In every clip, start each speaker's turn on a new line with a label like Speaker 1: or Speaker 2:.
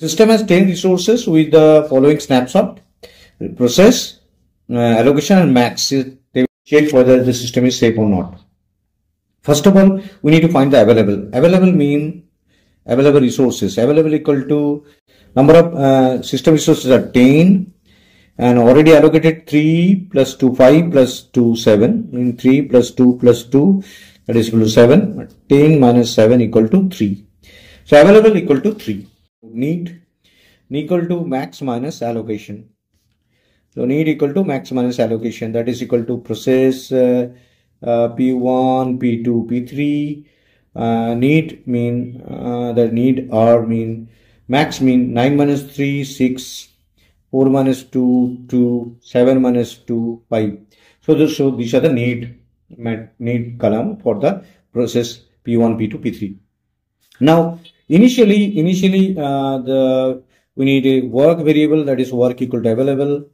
Speaker 1: System has 10 resources with the following snapshot. Process, uh, allocation and max. They check whether the system is safe or not. First of all, we need to find the available. Available mean available resources. Available equal to number of uh, system resources are 10 and already allocated 3 plus 2 5 plus 2 7 mean 3 plus 2 plus 2 that is equal to 7 10 minus 7 equal to 3 so available equal to 3 need equal to max minus allocation. So need equal to max minus allocation that is equal to process uh, uh, p1 p2 p3 uh, need mean uh, the need r mean max mean 9 minus 3 6 4 minus 2 2 7 minus 2 5 so this so these are the need need column for the process p1 p2 p3 now initially initially uh, the we need a work variable that is work equal to available.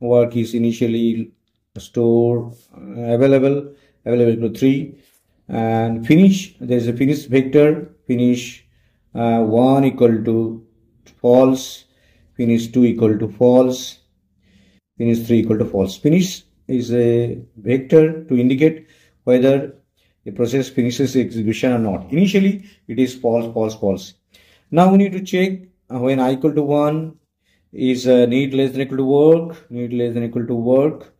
Speaker 1: Work is initially stored uh, available available equal to 3 and finish there is a finish vector finish uh, 1 equal to false finish 2 equal to false finish 3 equal to false. Finish is a vector to indicate whether the process finishes the execution or not. Initially it is false false false. Now we need to check when i equal to 1 is uh, need less than equal to work need less than equal to work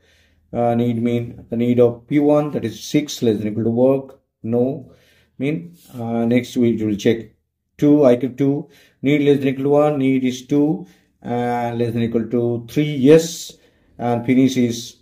Speaker 1: uh, need mean the need of p1 that is 6 less than equal to work no mean uh, next we will check. 2 i equal to need less than equal to 1 need is 2 and less than equal to 3 yes and finish is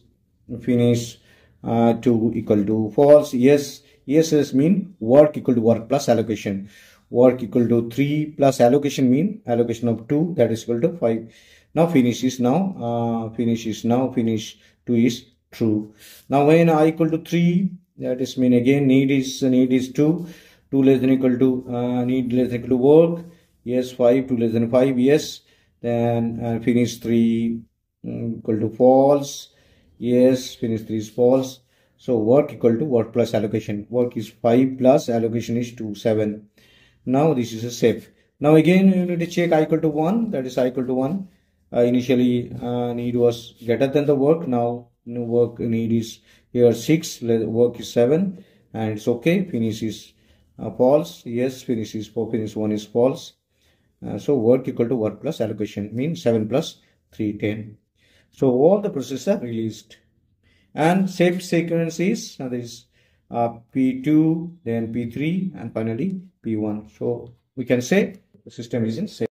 Speaker 1: finish uh, 2 equal to false yes yes is mean work equal to work plus allocation. Work equal to 3 plus allocation mean allocation of 2 that is equal to 5 now finish is now uh, finish is now finish 2 is true. Now when i equal to 3 that is mean again need is need is 2 2 less than equal to uh, need less than equal to work. Yes 5 2 less than 5 yes. Then uh, finish 3 um, equal to false. Yes finish 3 is false so work equal to work plus allocation? Work is 5 plus allocation is 2 7 now this is a safe. Now again you need to check i equal to 1 that is i equal to 1 uh, initially uh, need was greater than the work. Now new work need is here 6 work is 7 and it's okay. Finish is uh, false. Yes finish is finish 1 is false. Uh, so work equal to work plus allocation? Means 7 plus 3 10 so all the processes are released and saved sequence is uh, this uh, P2, then P3, and finally P1. So we can say the system is in safe.